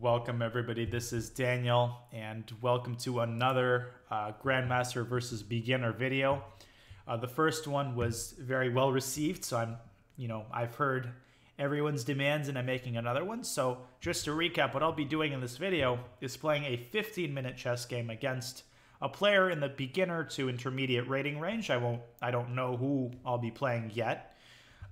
Welcome, everybody. This is Daniel, and welcome to another uh, Grandmaster versus Beginner video. Uh, the first one was very well received, so I'm, you know, I've heard everyone's demands and I'm making another one. So, just to recap, what I'll be doing in this video is playing a 15 minute chess game against a player in the beginner to intermediate rating range. I won't, I don't know who I'll be playing yet.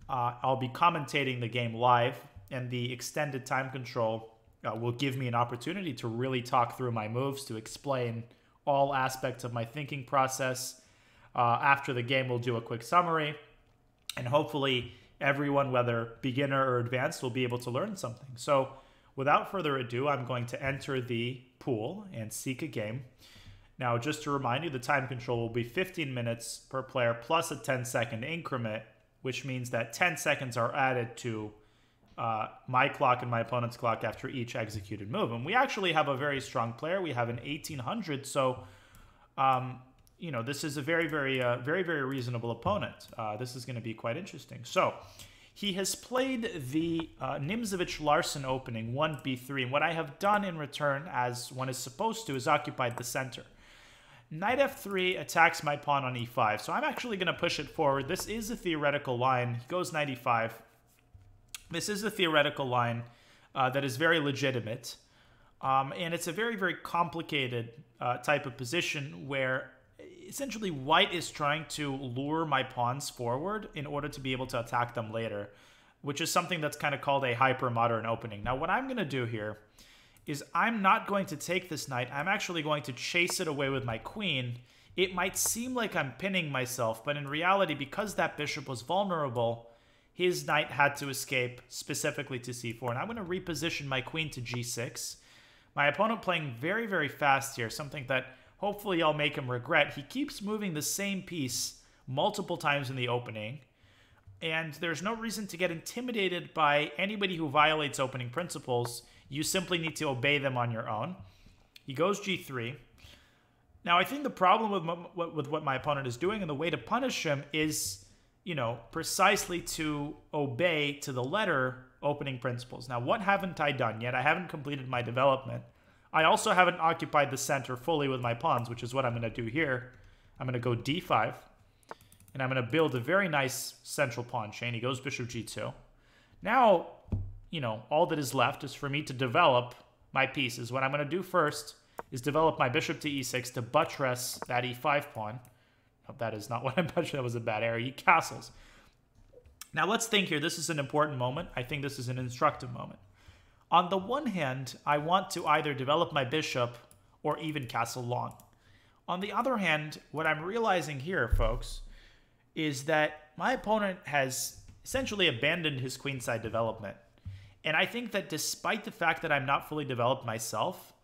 Uh, I'll be commentating the game live, and the extended time control uh, will give me an opportunity to really talk through my moves, to explain all aspects of my thinking process. Uh, after the game, we'll do a quick summary, and hopefully, everyone, whether beginner or advanced, will be able to learn something. So, without further ado, I'm going to enter the pool and seek a game. Now, just to remind you, the time control will be 15 minutes per player plus a 10 second increment, which means that 10 seconds are added to uh, my clock and my opponent's clock after each executed move. And we actually have a very strong player. We have an 1800, so um, you know this is a very, very, uh, very, very reasonable opponent. Uh, this is going to be quite interesting. So he has played the uh, Nimzovich Larsen opening 1b3, and what I have done in return, as one is supposed to, is occupied the center. Knight f3 attacks my pawn on e5, so I'm actually going to push it forward. This is a theoretical line. He goes knight e5. This is a theoretical line uh, that is very legitimate. Um, and it's a very, very complicated uh, type of position where essentially white is trying to lure my pawns forward in order to be able to attack them later, which is something that's kind of called a hyper-modern opening. Now, what I'm going to do here is I'm not going to take this knight. I'm actually going to chase it away with my queen. It might seem like I'm pinning myself, but in reality, because that bishop was vulnerable, his knight had to escape specifically to c4. And I'm going to reposition my queen to g6. My opponent playing very, very fast here, something that hopefully I'll make him regret. He keeps moving the same piece multiple times in the opening. And there's no reason to get intimidated by anybody who violates opening principles. You simply need to obey them on your own. He goes g3. Now, I think the problem with, with what my opponent is doing and the way to punish him is you know, precisely to obey to the letter opening principles. Now, what haven't I done yet? I haven't completed my development. I also haven't occupied the center fully with my pawns, which is what I'm going to do here. I'm going to go d5, and I'm going to build a very nice central pawn chain. He goes bishop g2. Now, you know, all that is left is for me to develop my pieces. What I'm going to do first is develop my bishop to e6 to buttress that e5 pawn that is not what I mentioned. That was a bad error. He castles. Now let's think here. This is an important moment. I think this is an instructive moment. On the one hand, I want to either develop my bishop or even castle long. On the other hand, what I'm realizing here, folks, is that my opponent has essentially abandoned his queenside development. And I think that despite the fact that I'm not fully developed myself,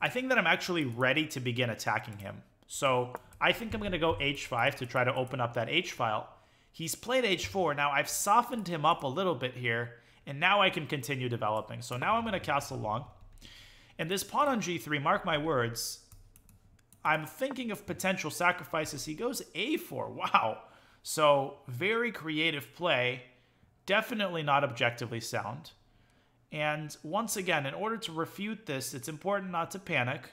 I think that I'm actually ready to begin attacking him. So I think I'm going to go h5 to try to open up that h file. He's played h4. Now I've softened him up a little bit here, and now I can continue developing. So now I'm going to castle long. And this pawn on g3, mark my words, I'm thinking of potential sacrifices. He goes a4. Wow. So very creative play. Definitely not objectively sound. And once again, in order to refute this, it's important not to panic.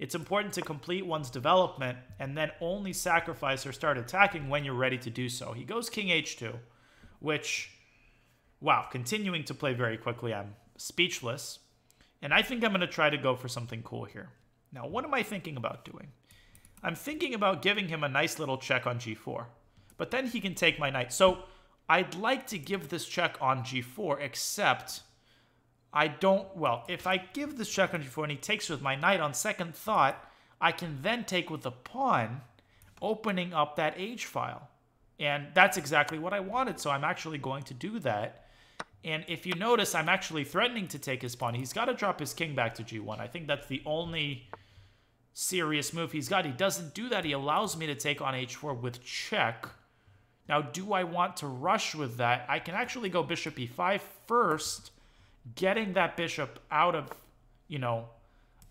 It's important to complete one's development and then only sacrifice or start attacking when you're ready to do so. He goes king h2, which, wow, continuing to play very quickly. I'm speechless. And I think I'm going to try to go for something cool here. Now, what am I thinking about doing? I'm thinking about giving him a nice little check on g4. But then he can take my knight. So I'd like to give this check on g4, except I don't, well, if I give this check on g4 and he takes with my knight on second thought, I can then take with the pawn, opening up that h file. And that's exactly what I wanted, so I'm actually going to do that. And if you notice, I'm actually threatening to take his pawn. He's got to drop his king back to g1. I think that's the only serious move he's got. He doesn't do that. He allows me to take on h4 with check. Now, do I want to rush with that? I can actually go bishop e5 first getting that bishop out of, you know,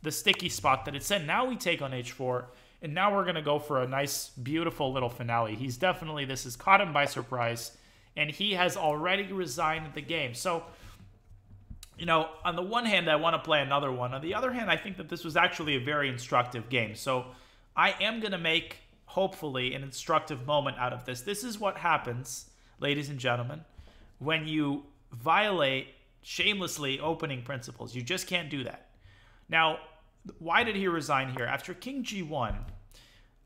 the sticky spot that it's in. Now we take on h4, and now we're going to go for a nice, beautiful little finale. He's definitely, this has caught him by surprise, and he has already resigned the game. So you know, on the one hand, I want to play another one. On the other hand, I think that this was actually a very instructive game. So I am going to make, hopefully, an instructive moment out of this. This is what happens, ladies and gentlemen, when you violate shamelessly opening principles. You just can't do that. Now, why did he resign here? After King G1,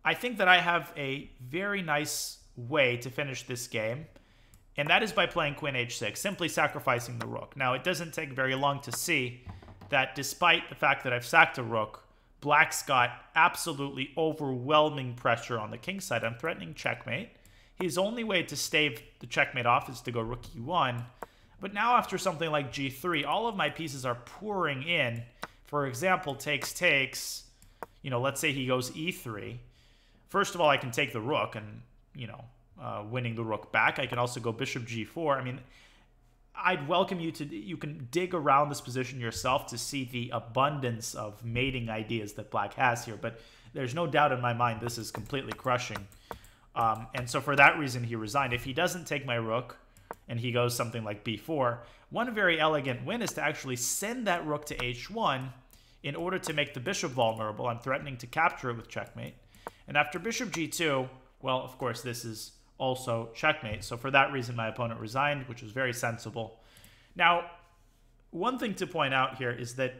I think that I have a very nice way to finish this game, and that is by playing Queen H6, simply sacrificing the rook. Now, it doesn't take very long to see that despite the fact that I've sacked a rook, Black's got absolutely overwhelming pressure on the king side. I'm threatening checkmate. His only way to stave the checkmate off is to go rook e1. But now after something like g3, all of my pieces are pouring in. For example, takes takes, you know, let's say he goes e3. First of all, I can take the rook and, you know, uh, winning the rook back. I can also go bishop g4. I mean, I'd welcome you to, you can dig around this position yourself to see the abundance of mating ideas that black has here. But there's no doubt in my mind this is completely crushing. Um, and so for that reason, he resigned. If he doesn't take my rook and he goes something like b4, one very elegant win is to actually send that rook to h1 in order to make the bishop vulnerable. I'm threatening to capture it with checkmate. And after bishop g2, well, of course, this is also checkmate. So for that reason, my opponent resigned, which was very sensible. Now, one thing to point out here is that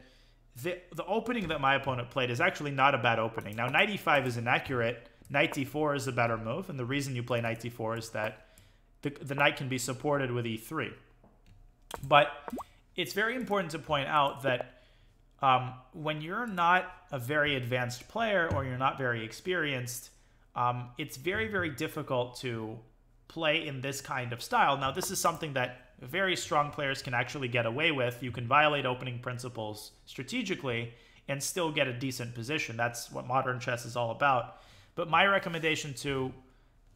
the, the opening that my opponent played is actually not a bad opening. Now, knight e5 is inaccurate. Knight d4 is a better move, and the reason you play knight d4 is that the, the knight can be supported with e3. But it's very important to point out that um, when you're not a very advanced player or you're not very experienced, um, it's very, very difficult to play in this kind of style. Now, this is something that very strong players can actually get away with. You can violate opening principles strategically and still get a decent position. That's what modern chess is all about. But my recommendation to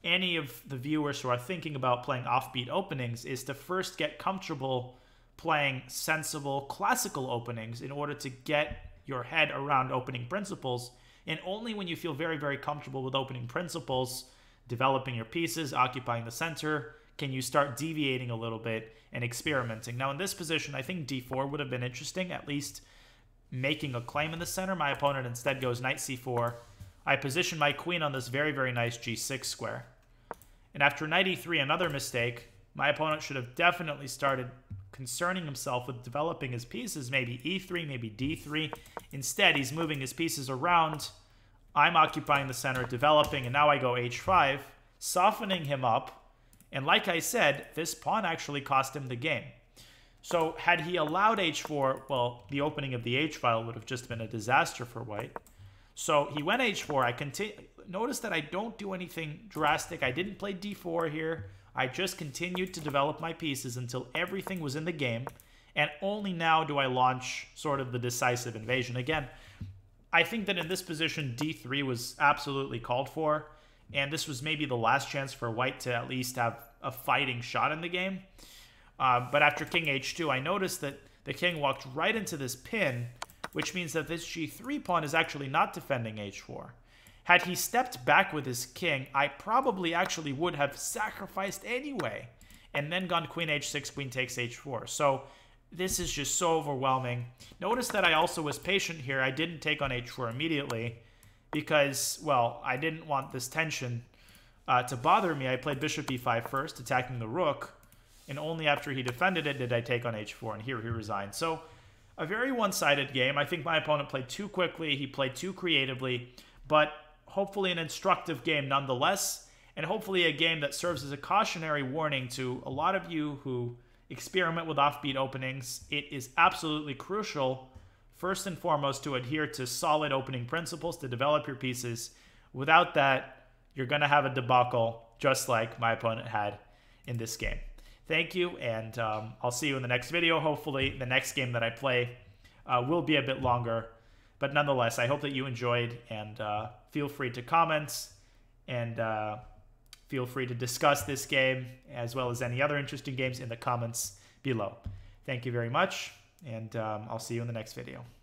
any of the viewers who are thinking about playing offbeat openings is to first get comfortable playing sensible classical openings in order to get your head around opening principles and only when you feel very, very comfortable with opening principles, developing your pieces, occupying the center, can you start deviating a little bit and experimenting. Now, in this position, I think d4 would have been interesting, at least making a claim in the center. My opponent instead goes knight c4. I position my queen on this very, very nice g6 square. And after knight e3, another mistake, my opponent should have definitely started concerning himself with developing his pieces, maybe e3, maybe d3. Instead, he's moving his pieces around. I'm occupying the center, developing, and now I go h5, softening him up. And like I said, this pawn actually cost him the game. So had he allowed h4, well, the opening of the h file would have just been a disaster for white. So he went h4. I continue. Notice that I don't do anything drastic. I didn't play d4 here. I just continued to develop my pieces until everything was in the game, and only now do I launch sort of the decisive invasion. Again, I think that in this position, d3 was absolutely called for, and this was maybe the last chance for white to at least have a fighting shot in the game. Uh, but after king h2, I noticed that the king walked right into this pin, which means that this g3 pawn is actually not defending h4. Had he stepped back with his king, I probably actually would have sacrificed anyway and then gone queen h6, queen takes h4. So this is just so overwhelming. Notice that I also was patient here. I didn't take on h4 immediately because, well, I didn't want this tension uh, to bother me. I played bishop e5 first, attacking the rook, and only after he defended it did I take on h4, and here he resigned. So a very one-sided game. I think my opponent played too quickly. He played too creatively, but hopefully an instructive game nonetheless, and hopefully a game that serves as a cautionary warning to a lot of you who experiment with offbeat openings. It is absolutely crucial, first and foremost, to adhere to solid opening principles to develop your pieces. Without that, you're going to have a debacle just like my opponent had in this game. Thank you, and um, I'll see you in the next video. Hopefully, the next game that I play uh, will be a bit longer but nonetheless, I hope that you enjoyed and uh, feel free to comment and uh, feel free to discuss this game as well as any other interesting games in the comments below. Thank you very much, and um, I'll see you in the next video.